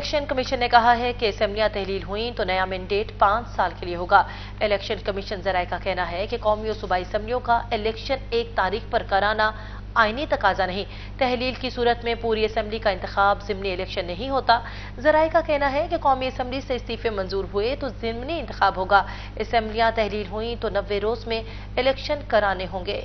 Election commission ने कहा है कि असम्बलियाँ तहलील हुई तो नया मैंडेट पाँच साल के लिए होगा। इलेक्शन कमीशन जराये का कहना है कि कौमी और सूबाई असम्बलियों का इलेक्शन एक तारीख पर कराना आईनी तकाजा नहीं। तहलील की सूरत में पूरी असम्बली का इंतबाब जिमनी इलेक्शन नहीं होता। जराये का कहना है कि कौमी असम्बली से इस्तीफे मंजूर हुए तो जिमनी इंतबाब होगा। असम्बलियाँ तहलील हुई तो नब्बे रोज में इलेक्शन कराने होंगे।